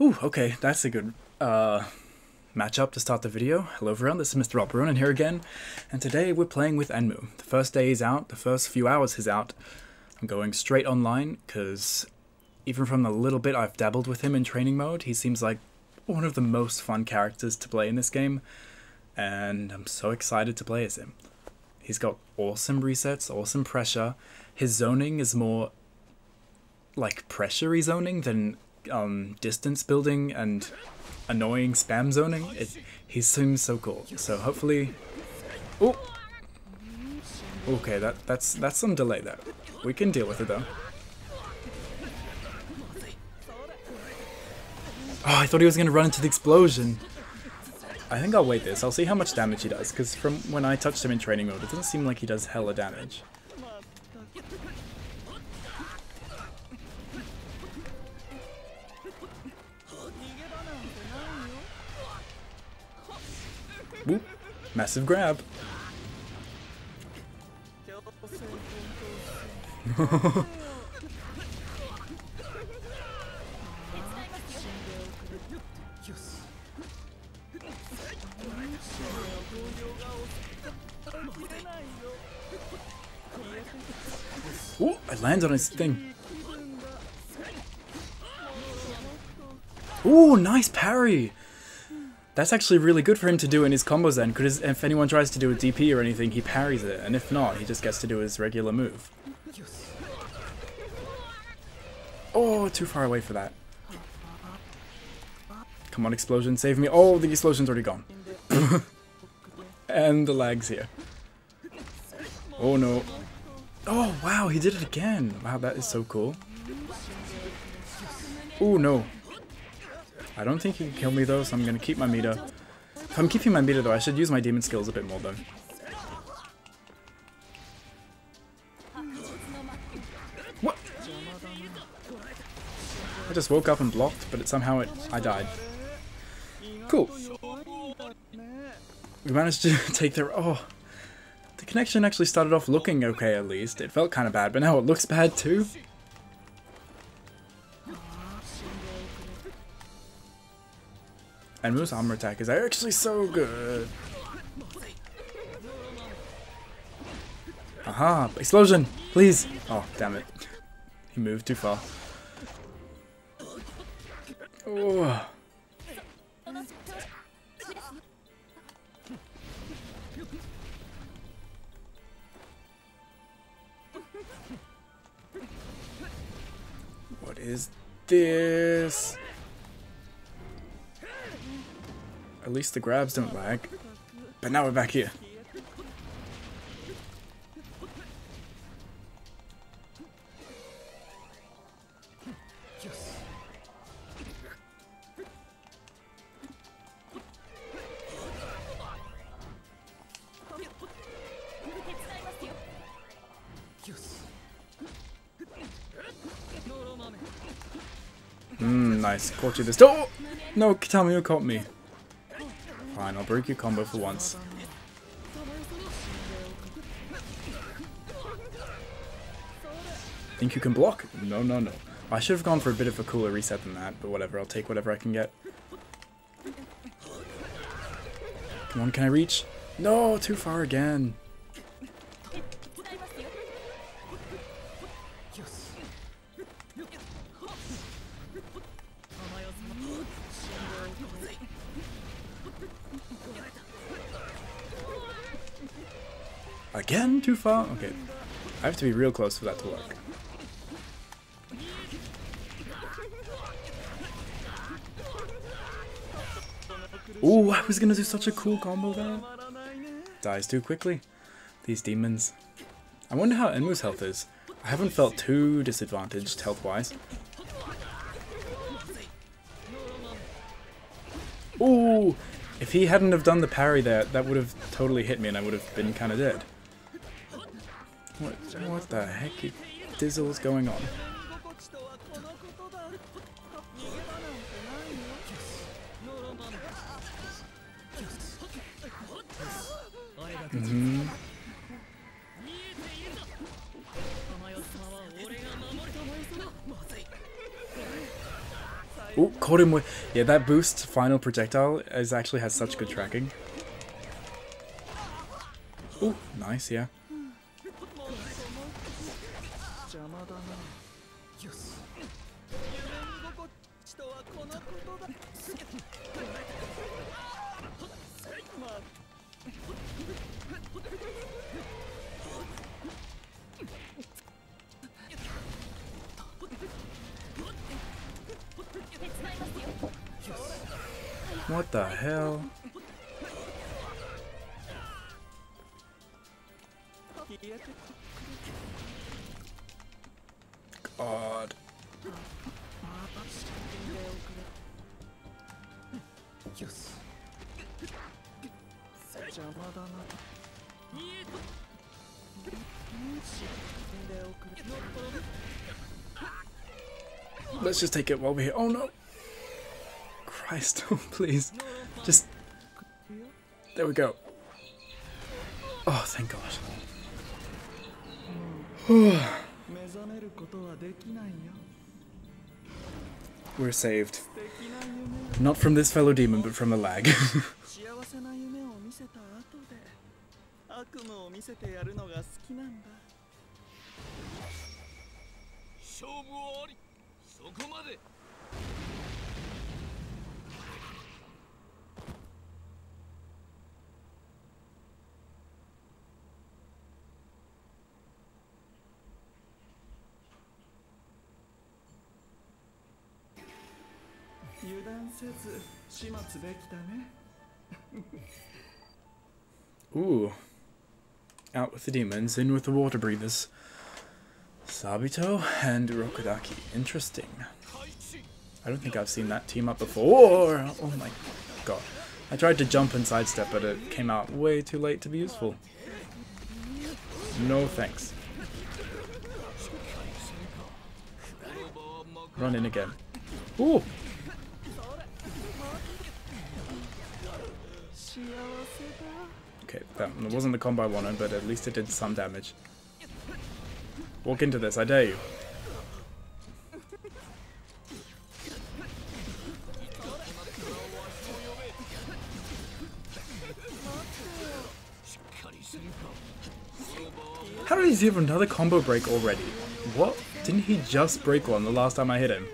Ooh, okay, that's a good uh, matchup to start the video. Hello everyone, this is Mr. Alberonen here again, and today we're playing with Enmu. The first day is out, the first few hours is out. I'm going straight online, because even from the little bit I've dabbled with him in training mode, he seems like one of the most fun characters to play in this game, and I'm so excited to play as him. He's got awesome resets, awesome pressure. His zoning is more like pressure zoning than um, distance building and annoying spam zoning. It, he seems so cool. So hopefully, oh, okay, that that's that's some delay there. We can deal with it though. Oh, I thought he was gonna run into the explosion. I think I'll wait this. I'll see how much damage he does, because from when I touched him in training mode, it doesn't seem like he does hella damage. Whoop. Massive grab. Ooh, I landed on his thing. Ooh, nice parry! That's actually really good for him to do in his combos then, because if anyone tries to do a DP or anything, he parries it, and if not, he just gets to do his regular move. Oh, too far away for that. Come on, explosion, save me. Oh, the explosion's already gone. and the lag's here. Oh no. Oh, wow, he did it again. Wow, that is so cool. Oh no. I don't think he can kill me though, so I'm gonna keep my meter. If I'm keeping my meter though, I should use my demon skills a bit more though. What? I just woke up and blocked, but it, somehow it I died. Cool. We managed to take their oh the connection actually started off looking okay at least. It felt kind of bad, but now it looks bad too. Enmu's armor attack is actually so good. Aha! Explosion! Please! Oh, damn it. He moved too far. Oh. What is this? Least the grabs don't lag. But now we're back here. Mmm, nice. Caught you this. Oh! No, who caught me. Fine, I'll break your combo for once. Think you can block? No, no, no. I should have gone for a bit of a cooler reset than that, but whatever, I'll take whatever I can get. Come on, can I reach? No, too far again. Too far? Okay. I have to be real close for that to work. Ooh, I was gonna do such a cool combo there. Dies too quickly. These demons. I wonder how Enmu's health is. I haven't felt too disadvantaged health-wise. Ooh! If he hadn't have done the parry there, that would have totally hit me and I would have been kind of dead. What, what the heck dizzle's going on? Mm -hmm. Ooh, caught him with... Yeah, that boost final projectile is actually has such good tracking. Ooh, nice, yeah. 邪魔だな死んでおくれ Let's just take it while we're here. Oh no! Christ, oh, please. Just. There we go. Oh, thank God. 目覚めることはできないよ We're saved. 素敵な夢 Not from this fellow demon, but from the lag. 悪夢を見せてやるのが好きなんだ。勝負終わり。そこまで。油断せず始末できたね。Ooh. Out with the demons, in with the water breathers. Sabito and Rokodaki. Interesting. I don't think I've seen that team up before. Oh my god. I tried to jump and sidestep, but it came out way too late to be useful. No thanks. Run in again. Ooh! Okay, that wasn't the combo I wanted, but at least it did some damage. Walk into this, I dare you. How did he zero another combo break already? What? Didn't he just break one the last time I hit him?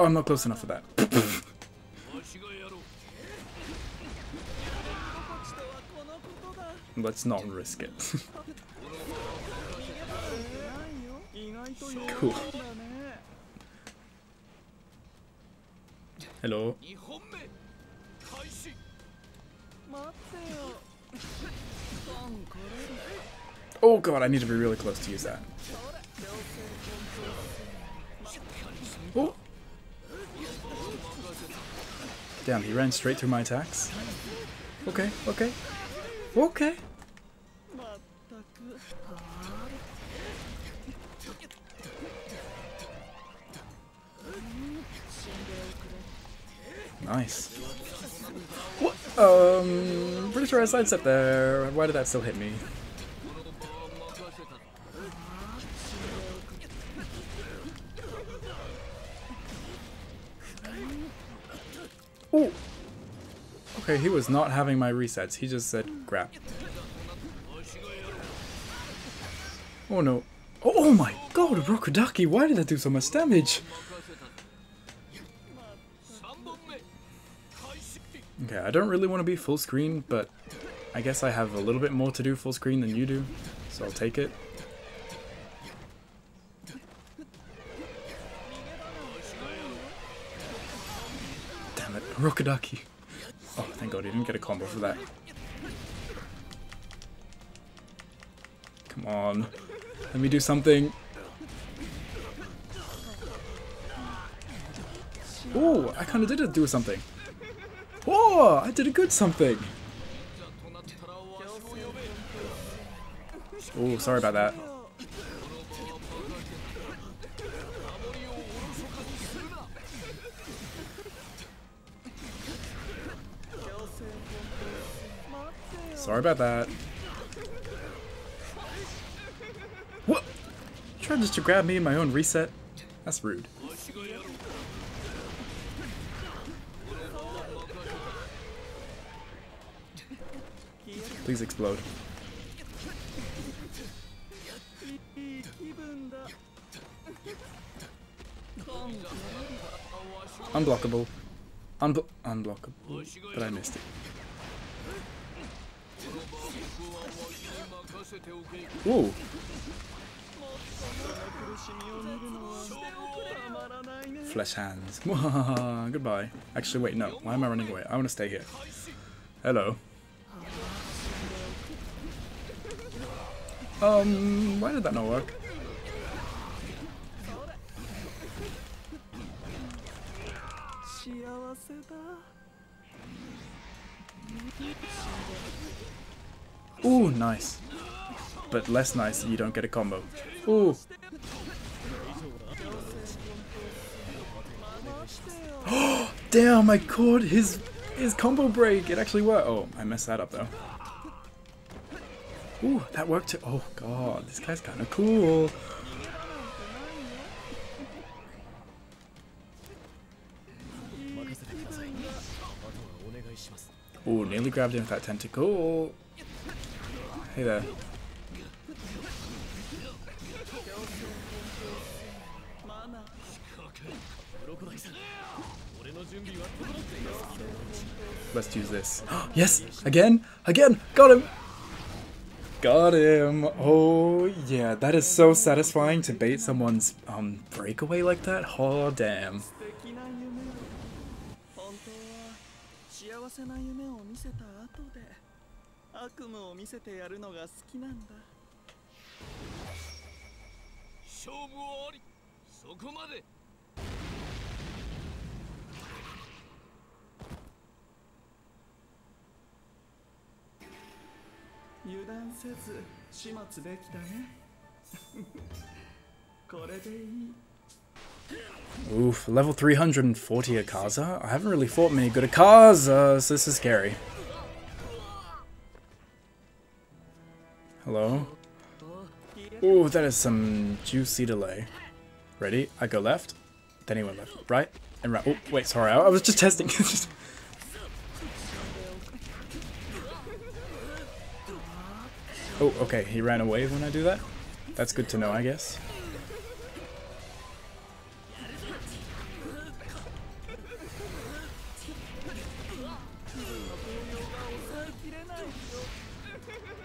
Oh, I'm not close enough for that. Let's not risk it. cool. Hello. Oh god, I need to be really close to use that. Oh! Damn, he ran straight through my attacks. Okay, okay. Okay. Nice. What? Um, pretty sure I sidestepped there. Why did that still hit me? Okay, he was not having my resets. He just said, crap. Oh no. Oh, my god, Rokudaki, why did that do so much damage? Okay, I don't really want to be full screen, but I guess I have a little bit more to do full screen than you do, so I'll take it. Damn it, Rokodaki. Oh, thank god he didn't get a combo for that. Come on. Let me do something. Oh, I kind of did do something. Oh, I did a good something. Oh, sorry about that. Sorry about that. What? You tried just to grab me in my own reset? That's rude. Please explode. Unblockable. Unbl unblockable. But I missed it. おう Flesh hands. Goodbye. Actually, wait, no. Why am I running away? I want to stay here. Hello. Um, why did that not work? Ooh, nice. But less nice, you don't get a combo. Ooh. Damn, I caught his his combo break. It actually worked. Oh, I messed that up though. Ooh, that worked too. Oh god, this guy's kind of cool. Ooh, nearly grabbed him with that tentacle. Hey there. Let's use this. yes! Again! Again! Got him! Got him! Oh yeah, that is so satisfying to bait someone's um, breakaway like that. Oh damn. 悪夢を見せてやるのが好きなんだ勝負はありそこまで「油断せず始末できたねこれでいい Oof, level 340 Akaza? I haven't really fought many good Akazas. This is scary. Hello? Ooh, that is some juicy delay. Ready? I go left, then he went left, right, and right. Oh, wait, sorry, I, I was just testing. oh, okay, he ran away when I do that. That's good to know, I guess.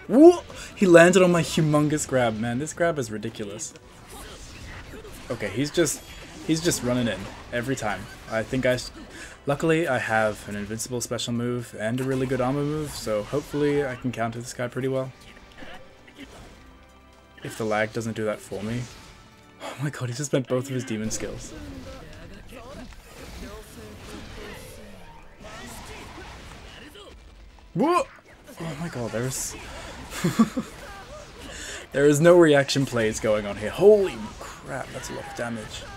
Whoa! He landed on my humongous grab, man. This grab is ridiculous. Okay, he's just he's just running in every time. I think I luckily I have an invincible special move and a really good armor move, so hopefully I can counter this guy pretty well. If the lag doesn't do that for me. Oh my god, he just spent both of his demon skills. Whoa! Oh my god, there's there is no reaction plays going on here. Holy crap, that's a lot of damage.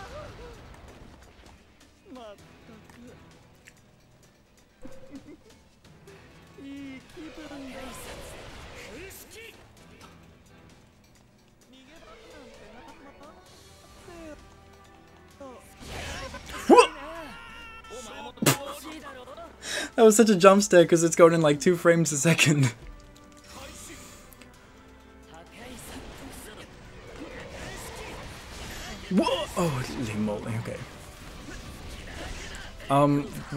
That was such a jump scare because it's going in like two frames a second.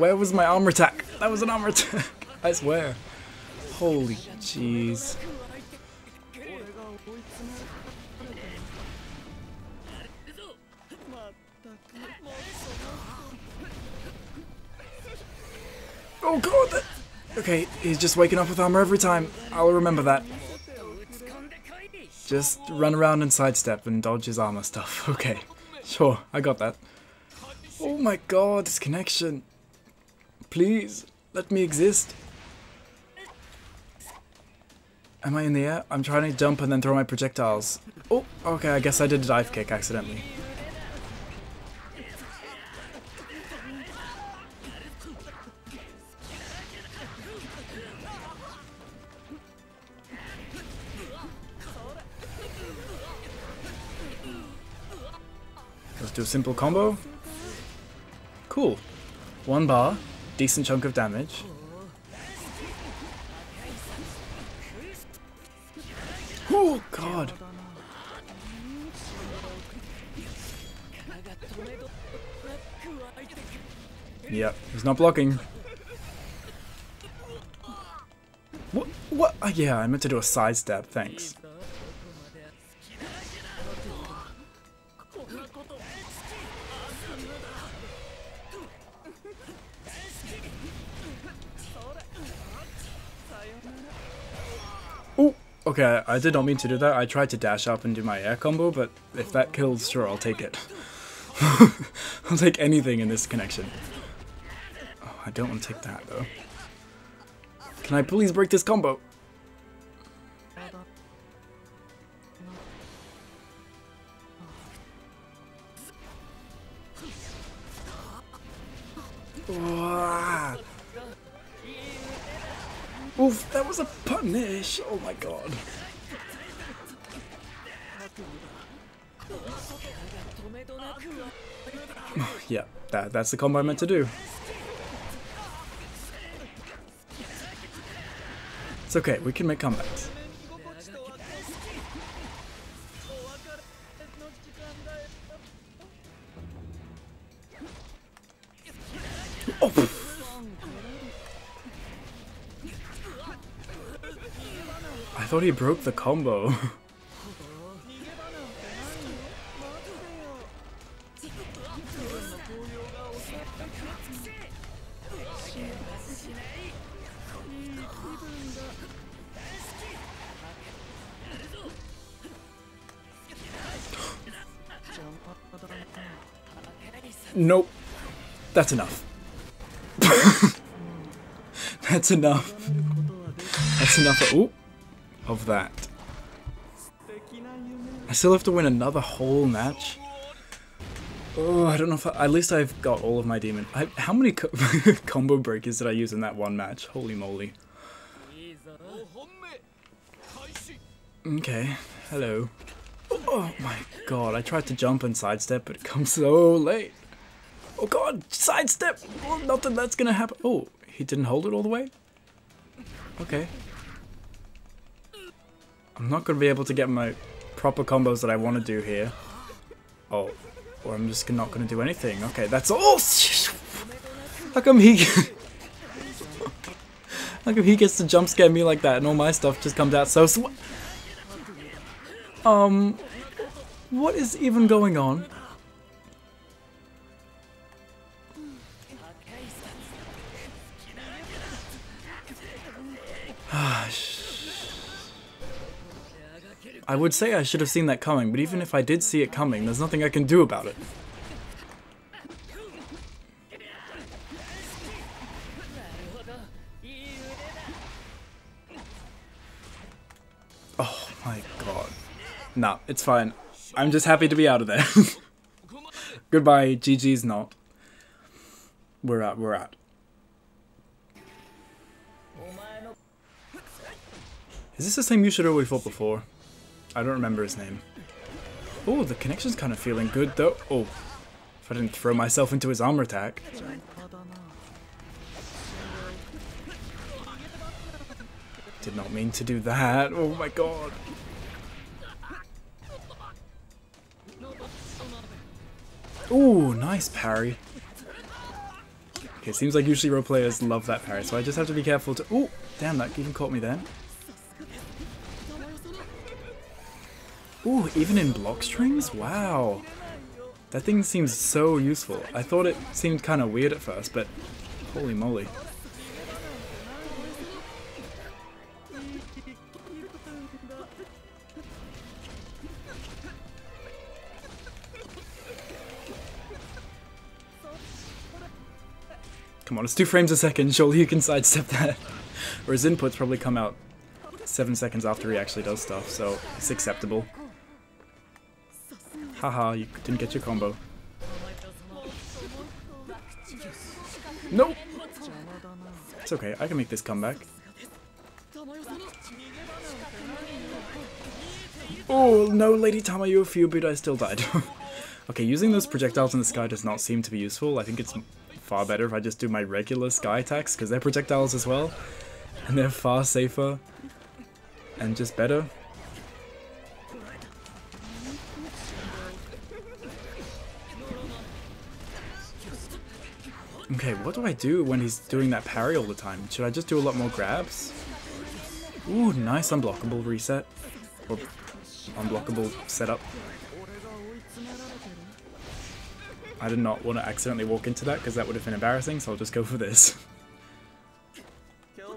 Where was my armor attack? That was an armor attack. I swear. Holy jeez. Oh god! Okay, he's just waking up with armor every time. I'll remember that. Just run around and sidestep and dodge his armor stuff. Okay, sure, I got that. Oh my god, this connection. Please, let me exist. Am I in the air? I'm trying to jump and then throw my projectiles. Oh, okay, I guess I did a dive kick accidentally. Let's do a simple combo. Cool. One bar, decent chunk of damage. Oh god. Yep, he's not blocking. What? What? Uh, yeah, I meant to do a sidestep, thanks. Okay, I did not mean to do that. I tried to dash up and do my air combo, but if that kills, sure, I'll take it. I'll take anything in this connection. Oh, I don't want to take that, though. Can I please break this combo? Oof, that was a punish! Oh my god. yeah, that, that's the combo I meant to do. It's okay, we can make comebacks. thought he broke the combo. nope. That's enough. That's enough. That's enough. Ooh of that. I still have to win another whole match. Oh, I don't know if I, at least I've got all of my demon. I, how many co combo breakers did I use in that one match? Holy moly. Okay, hello. Oh my god, I tried to jump and sidestep, but it comes so late. Oh god, sidestep! Oh, nothing that's gonna happen. Oh, he didn't hold it all the way? Okay, I'm not gonna be able to get my proper combos that I want to do here. Oh, or I'm just not gonna do anything. Okay, that's all. How come he? How come he gets to jump scare me like that, and all my stuff just comes out so? Sw- um, what is even going on? I would say I should have seen that coming, but even if I did see it coming, there's nothing I can do about it. Oh my god. Nah, it's fine. I'm just happy to be out of there. Goodbye, GG's not. We're out, we're out. Is this the same Yushiro we fought before? I don't remember his name. Oh, the connection's kind of feeling good though. Oh, if I didn't throw myself into his armor attack. Did not mean to do that. Oh my god. Ooh, nice parry. Okay, seems like usually role players love that parry, so I just have to be careful to- Ooh, damn, that even caught me there. Ooh, even in block strings? Wow. That thing seems so useful. I thought it seemed kind of weird at first, but holy moly. Come on, it's two frames a second. Surely you can sidestep that. or his inputs probably come out seven seconds after he actually does stuff, so it's acceptable. Haha, you didn't get your combo. Nope! It's okay, I can make this comeback. Oh, no, Lady Tama, you few, but I still died. okay, using those projectiles in the sky does not seem to be useful. I think it's far better if I just do my regular sky attacks, because they're projectiles as well. And they're far safer. And just better. Okay, what do I do when he's doing that parry all the time? Should I just do a lot more grabs? Ooh, nice unblockable reset. Or unblockable setup. I did not want to accidentally walk into that because that would have been embarrassing, so I'll just go for this.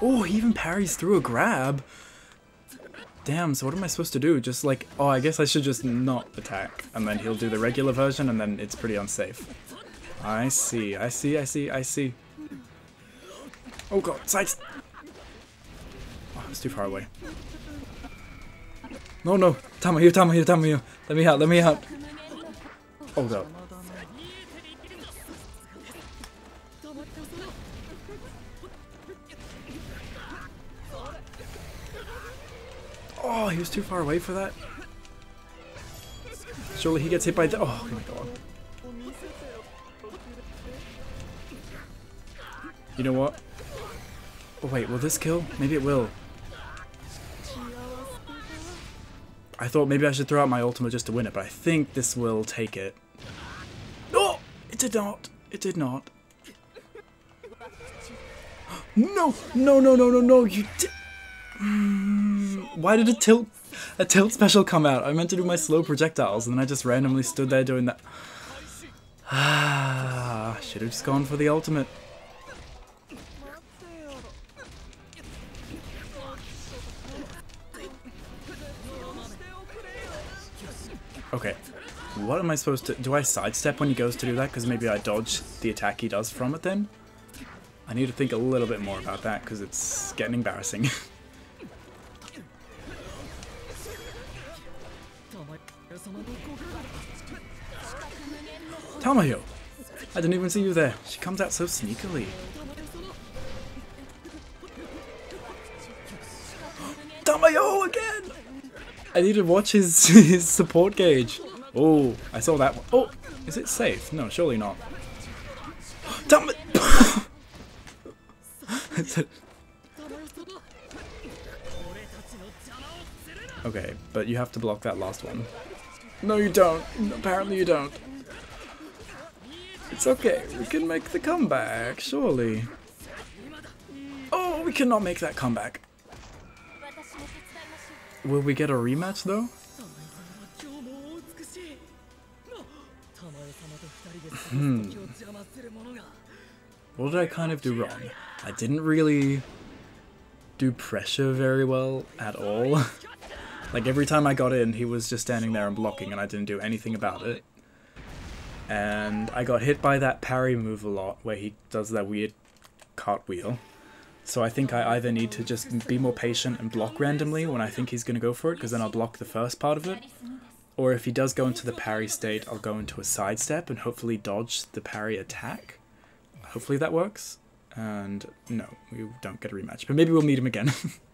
oh, he even parries through a grab. Damn, so what am I supposed to do? Just like, oh, I guess I should just not attack. And then he'll do the regular version and then it's pretty unsafe. I see, I see, I see, I see. Oh god, sights! Oh, it's too far away. No, no, Tamayo, Tamayo, Tamayo. Let me out, let me out. Oh god. Was too far away for that. Surely he gets hit by the. Oh my god. You know what? Oh wait, will this kill? Maybe it will. I thought maybe I should throw out my ultimate just to win it, but I think this will take it. Oh! It did not! It did not. No! No, no, no, no, no! You did. Mm, why did it tilt a tilt special come out? I meant to do my slow projectiles, and then I just randomly stood there doing that. Ah, should have just gone for the ultimate. Okay, what am I supposed to... Do I sidestep when he goes to do that? Because maybe I dodge the attack he does from it then? I need to think a little bit more about that because it's getting embarrassing. Tamayo! I didn't even see you there. She comes out so sneakily. Tamayo again! I need to watch his, his support gauge. Oh, I saw that one. Oh, is it safe? No, surely not. Tamayo! okay, but you have to block that last one. No, you don't. Apparently you don't. It's okay, we can make the comeback, surely. Oh, we cannot make that comeback. Will we get a rematch though? Hmm. What did I kind of do wrong? I didn't really do pressure very well at all. like every time I got in, he was just standing there and blocking and I didn't do anything about it. And I got hit by that parry move a lot where he does that weird cartwheel. So I think I either need to just be more patient and block randomly when I think he's going to go for it because then I'll block the first part of it. Or if he does go into the parry state, I'll go into a sidestep and hopefully dodge the parry attack. Hopefully that works. And no, we don't get a rematch. But maybe we'll meet him again.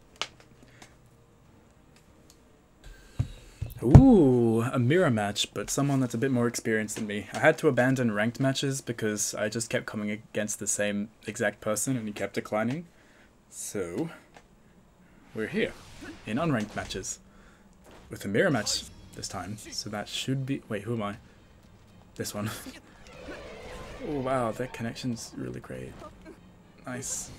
Ooh, a mirror match, but someone that's a bit more experienced than me. I had to abandon ranked matches because I just kept coming against the same exact person and he kept declining. So, we're here in unranked matches with a mirror match this time. So that should be. Wait, who am I? This one. oh wow, that connection's really great. Nice.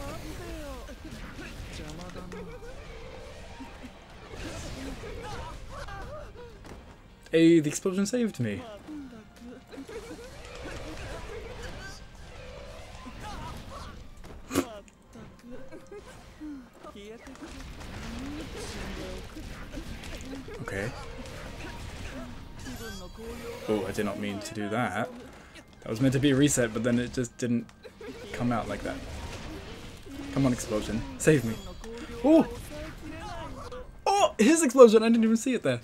Hey, the explosion saved me. Okay. Oh, I did not mean to do that. That was meant to be a reset, but then it just didn't come out like that. Come on, explosion. Save me. Oh! Oh! His explosion! I didn't even see it there.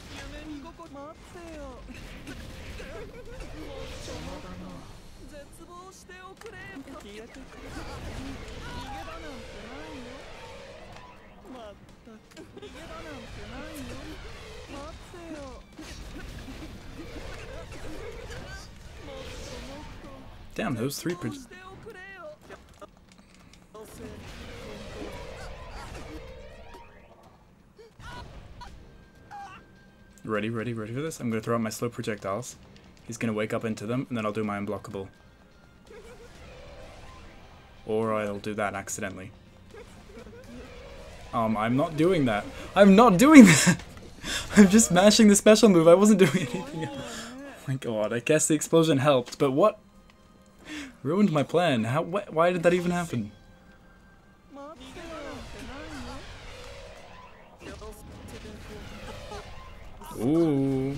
Damn, those three ready, ready, ready for this? I'm gonna throw out my slow projectiles. He's gonna wake up into them, and then I'll do my unblockable. Or I'll do that accidentally. Um, I'm not doing that. I'm not doing that! I'm just mashing the special move. I wasn't doing anything else. Oh my god, I guess the explosion helped, but what? Ruined my plan. How? Wh why did that even happen? Ooh.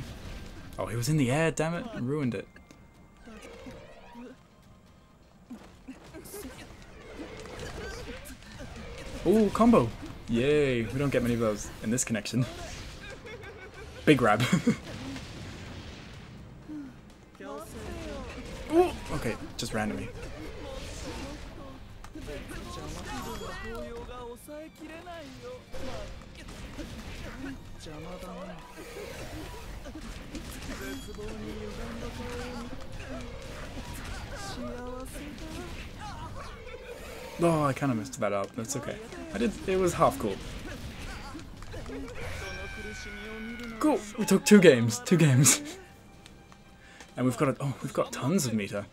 Oh, he was in the air, damn it. Ruined it. Ooh, combo. Yay. We don't get many of those in this connection. Big grab. Ooh. Okay, just randomly. 邪魔だな絶望に歪んだ顔を見幸せだ Oh, I kind of messed that up. That's okay. I did. It was half cool. その苦しみを見るの Cool. We took two games. Two games. And we've got a, oh, we've got tons of meter.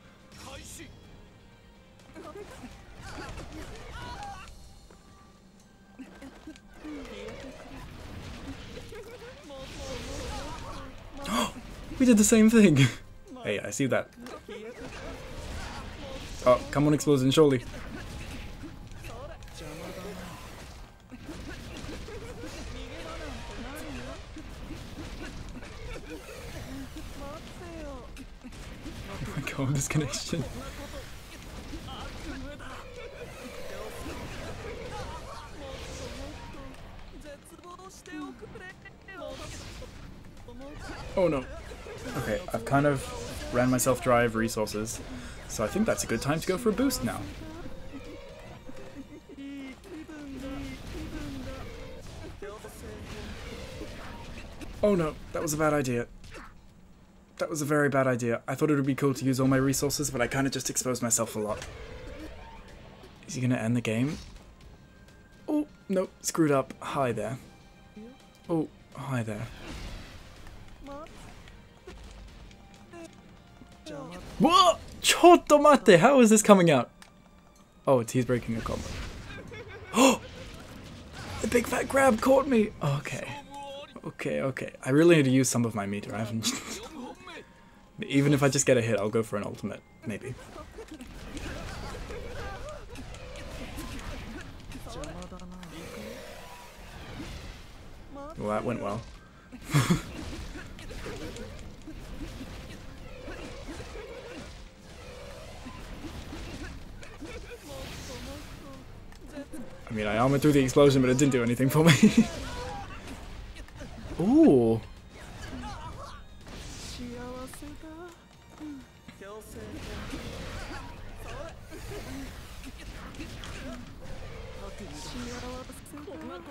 Did the same thing. hey, I see that. Oh, come on, explosion, surely. Oh my god, this connection. Oh no. Okay, I've kind of ran myself dry of resources, so I think that's a good time to go for a boost now. Oh no, that was a bad idea. That was a very bad idea. I thought it would be cool to use all my resources, but I kind of just exposed myself a lot. Is he gonna end the game? Oh, no, screwed up. Hi there. Oh, hi there. What? Chotomate, how is this coming out? Oh, it's, he's breaking a combo. Oh! The big fat grab caught me! Okay. Okay, okay. I really need to use some of my meter. I haven't... Even if I just get a hit, I'll go for an ultimate. Maybe. Well, that went well. mean, I armored through the explosion, but it didn't do anything for me. Ooh.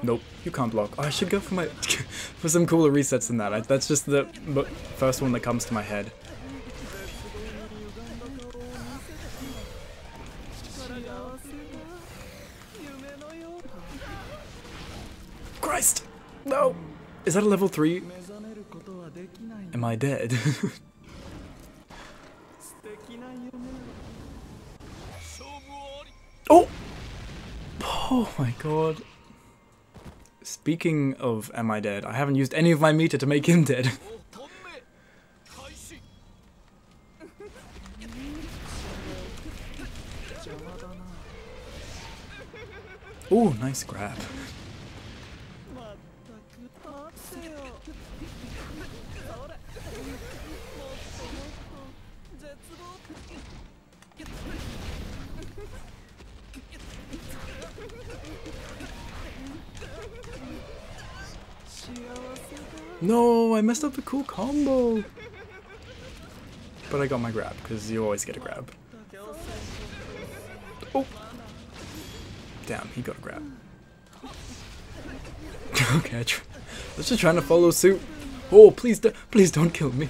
Nope, you can't block. Oh, I should go for my for some cooler resets than that. I, that's just the first one that comes to my head. Is that a level 3? Am I dead? oh! Oh my god. Speaking of am I dead, I haven't used any of my meter to make him dead. oh, nice grab. No, I messed up the cool combo. But I got my grab, because you always get a grab. Oh! Damn, he got a grab. okay, I tr I was just trying to follow suit. Oh, please, do please don't kill me.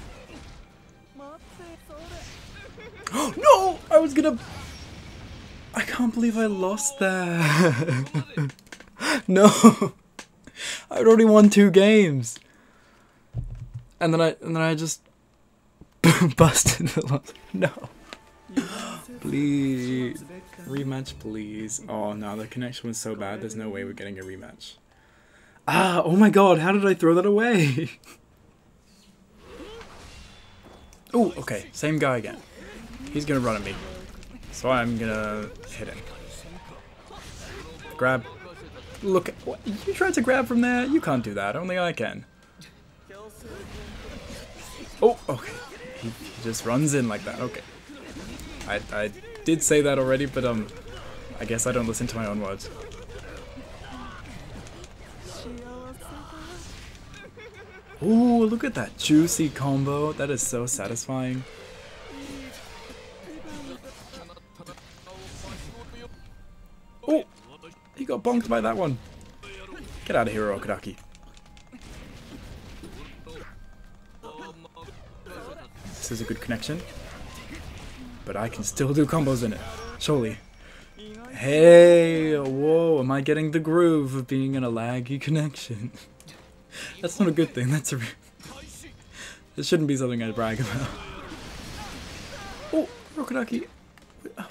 no! I was gonna... I can't believe I lost that. no. I'd already won two games. And then I and then I just busted the. No. Please. Rematch, please. Oh no, the connection was so bad. There's no way we're getting a rematch. Ah, oh my god, how did I throw that away? oh, okay, same guy again. He's gonna run at me. So I'm gonna hit him. Grab. Look, what? you tried to grab from there? You can't do that, only I can. Oh, okay. He, he just runs in like that. Okay. I, I did say that already, but um, I guess I don't listen to my own words. Ooh, look at that juicy combo. That is so satisfying. Oh, he got bonked by that one. Get out of here, Okadaki. This is a good connection. But I can still do combos in it. Surely. Hey, whoa, am I getting the groove of being in a laggy connection? That's not a good thing, that's a... This shouldn't be something I brag about. Oh, Rokodaki.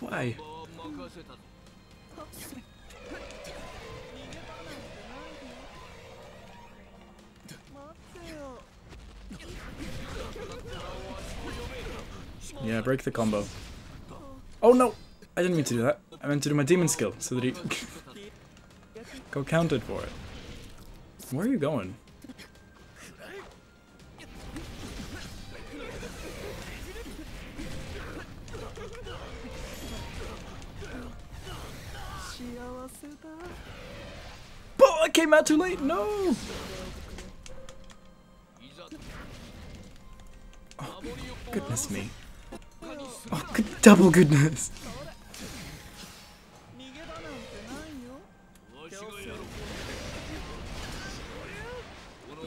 Why? Yeah, break the combo. Oh no! I didn't mean to do that. I meant to do my demon skill so that he go counted for it. Where are you going? Oh, I came out too late. No. Oh, goodness me. Good double goodness.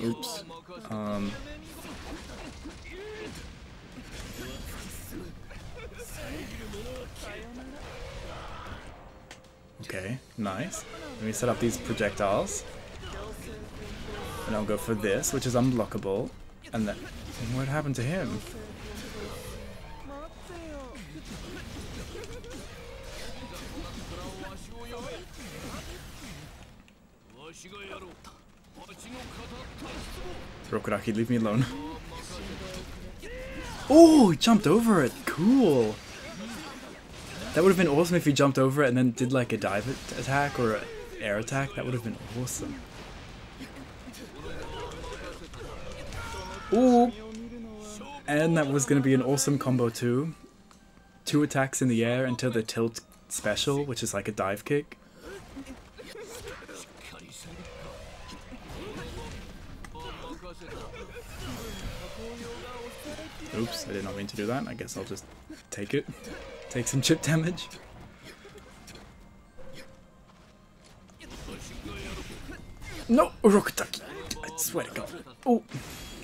Oops. Um. Okay, nice. Let me set up these projectiles. And I'll go for this, which is unblockable. And then... What happened to him? Rokuraki, leave me alone. Oh, he jumped over it. Cool. That would have been awesome if he jumped over it and then did like a dive attack or an air attack. That would have been awesome. Ooh. And that was going to be an awesome combo too. Two attacks in the air until the tilt special, which is like a dive kick. Oops, I did not mean to do that. I guess I'll just take it. Take some chip damage. No! Rokutaki! I swear to god. Oh!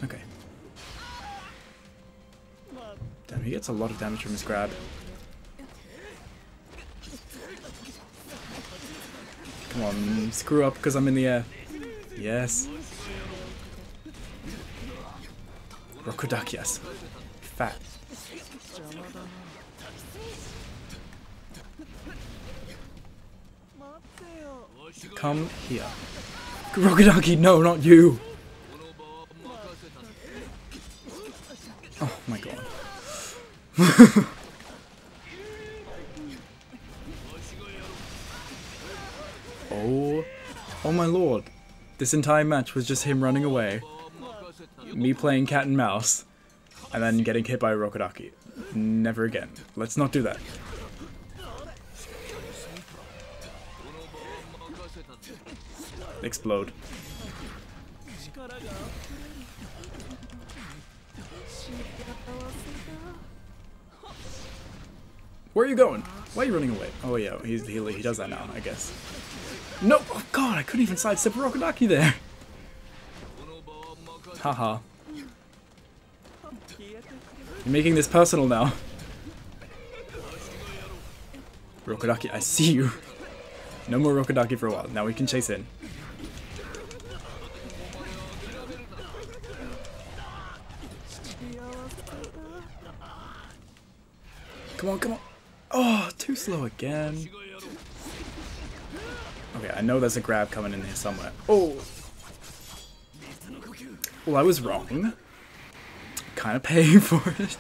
Okay. Damn, he gets a lot of damage from his grab. Come on, screw up because I'm in the air. Yes. Rokudaki, Come here. Rokodaki, no, not you! Oh my god. oh. Oh my lord. This entire match was just him running away, me playing cat and mouse, and then getting hit by a Rokodaki. Never again. Let's not do that. Explode. Where are you going? Why are you running away? Oh yeah, he's, he, he does that now, I guess. No! Oh god, I couldn't even sidestep Rokodaki there! Haha. You're making this personal now. Rokodaki, I see you. No more Rokodaki for a while. Now we can chase in. Come on, come on. Oh, too slow again. Okay, I know there's a grab coming in here somewhere. Oh! Well, I was wrong kind of paying for it.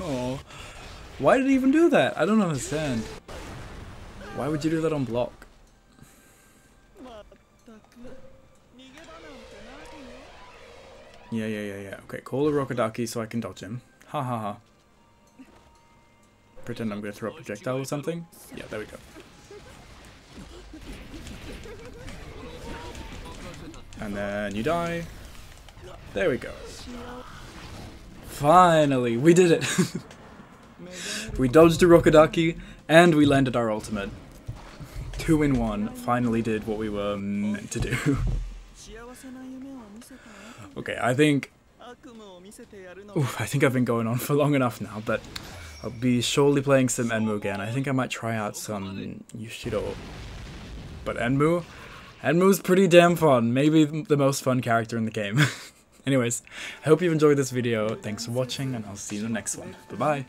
oh, why did he even do that? I don't understand. Why would you do that on block? Yeah, yeah, yeah, yeah. Okay, call the Rokodaki so I can dodge him. Ha ha ha. Pretend I'm gonna throw a projectile or something. Yeah, there we go. And then you die. There we go. Finally, we did it! we dodged a Rokodaki, and we landed our ultimate. Two in one, finally did what we were meant to do. okay, I think... Oof, I think I've been going on for long enough now, but I'll be surely playing some Enmu again. I think I might try out some Yushido. But Enmu? Enmu's pretty damn fun. Maybe the most fun character in the game. Anyways, I hope you've enjoyed this video. Thanks for watching, and I'll see you in the next one. Bye-bye.